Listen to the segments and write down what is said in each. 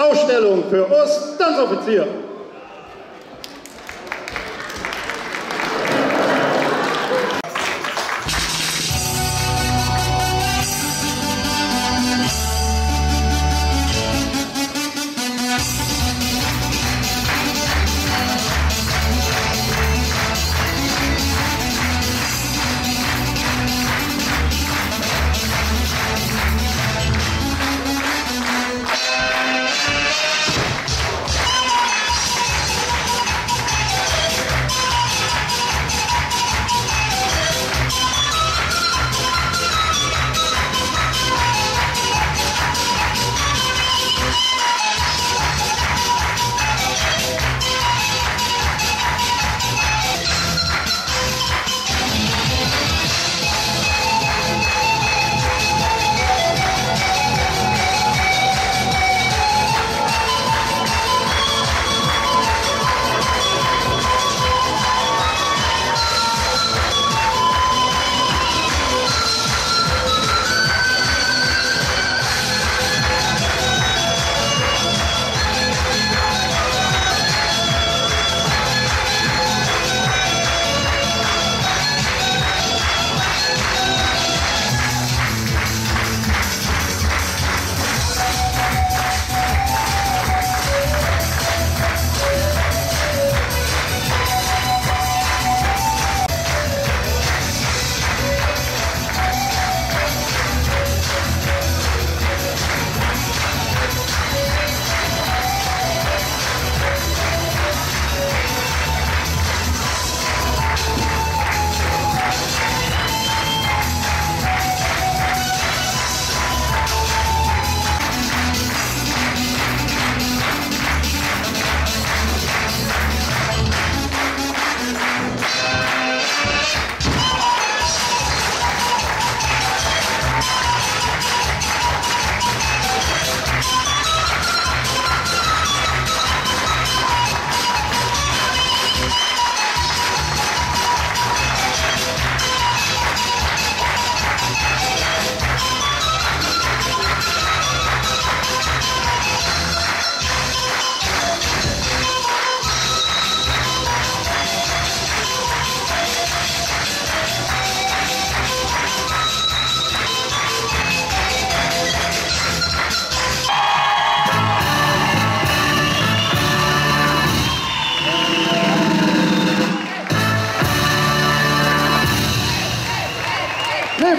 Ausstellung für Ost-Tanzoffizier.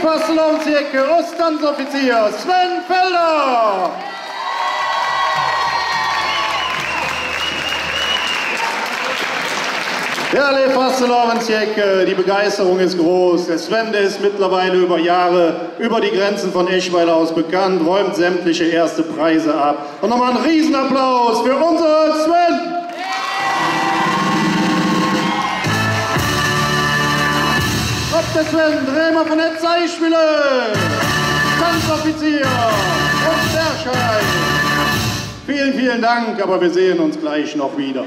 Leverslowensjäcke Osttanzoffizier Sven Felder. Ja, Leverslowensjäcke, die Begeisterung ist groß. Der Sven der ist mittlerweile über Jahre über die Grenzen von Eschweiler aus bekannt, räumt sämtliche erste Preise ab. Und nochmal einen Riesenapplaus für unseren Sven! Sven Bremer von der Zeitspiele, Tanzoffizier und Berscheid. Vielen, vielen Dank, aber wir sehen uns gleich noch wieder.